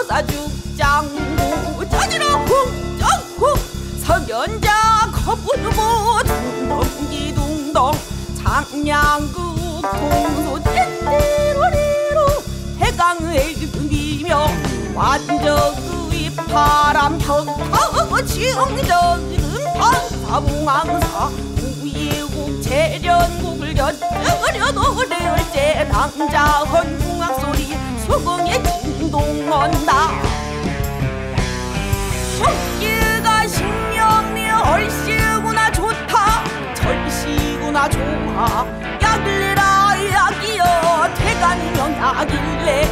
걷져사 죽장구 저지러 쿵정쿵 석연자 거부두고 둥덩기둥덩 장량구 공소 띠띠로리로 해강을 그리며 완저의 바람 혁하고 지응적은 방사봉왕사 우예국 재련국을 곁들여도 레얼제 당자 헌궁악 소리 수궁에 진동언다 절시구나 좋아. 약일래라 약이여 태간이면 약일래.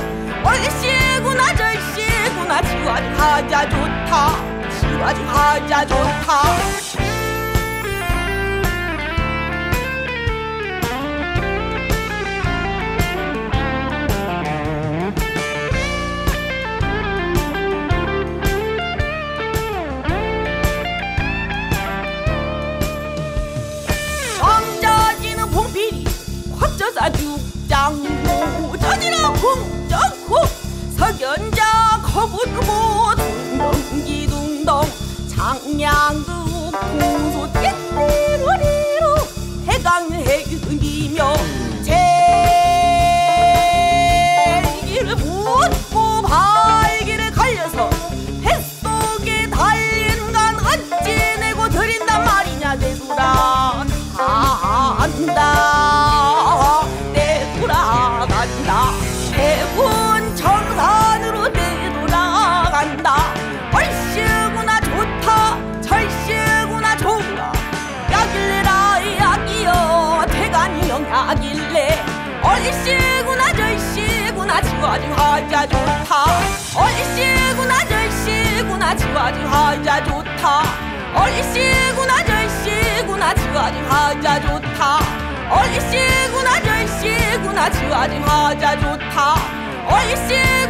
얼씨구나 절씨구나 지화지 하자 좋다. 지화지 하자 좋다 거부두고 둥덩기둥덩 장량그 공소 띠띠로리로 해강해 그리며 제기를 묻고 발기를 갈려서 뱃속에 달린 간 어찌 내고 드린단 말이냐 내돌아 간다 지화지 하자 좋다. 얼씨구나 절씨구나 지화지 하자 좋다. 얼씨구나 절씨구나 지화지 하자 좋다. 얼씨구나 절씨구나 지화지 하자 좋다. 얼씨